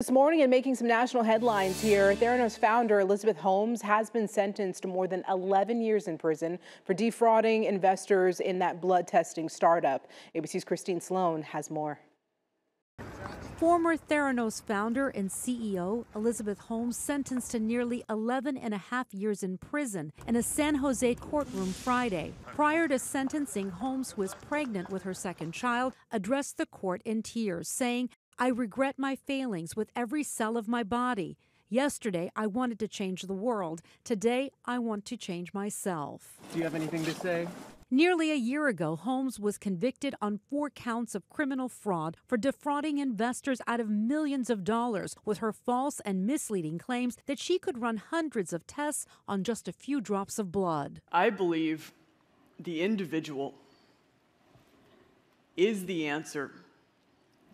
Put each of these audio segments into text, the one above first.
This morning and making some national headlines here, Theranos founder Elizabeth Holmes has been sentenced to more than 11 years in prison for defrauding investors in that blood testing startup. ABC's Christine Sloan has more. Former Theranos founder and CEO Elizabeth Holmes sentenced to nearly 11 and a half years in prison in a San Jose courtroom Friday. Prior to sentencing, Holmes, who was pregnant with her second child, addressed the court in tears, saying, I regret my failings with every cell of my body. Yesterday, I wanted to change the world. Today, I want to change myself. Do you have anything to say? Nearly a year ago, Holmes was convicted on four counts of criminal fraud for defrauding investors out of millions of dollars with her false and misleading claims that she could run hundreds of tests on just a few drops of blood. I believe the individual is the answer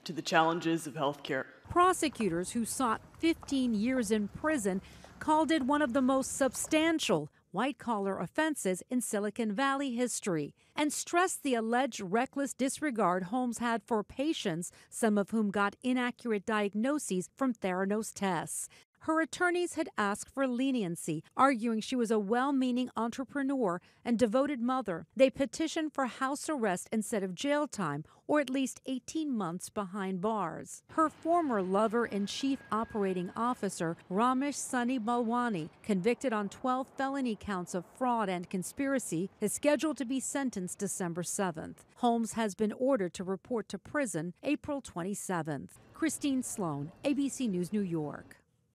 to the challenges of healthcare. Prosecutors who sought 15 years in prison called it one of the most substantial white collar offenses in Silicon Valley history and stressed the alleged reckless disregard Holmes had for patients, some of whom got inaccurate diagnoses from Theranos tests. Her attorneys had asked for leniency, arguing she was a well meaning entrepreneur and devoted mother. They petitioned for house arrest instead of jail time, or at least 18 months behind bars. Her former lover and chief operating officer, Ramesh Sunny Balwani, convicted on 12 felony counts of fraud and conspiracy, is scheduled to be sentenced December 7th. Holmes has been ordered to report to prison April 27th. Christine Sloan, ABC News, New York.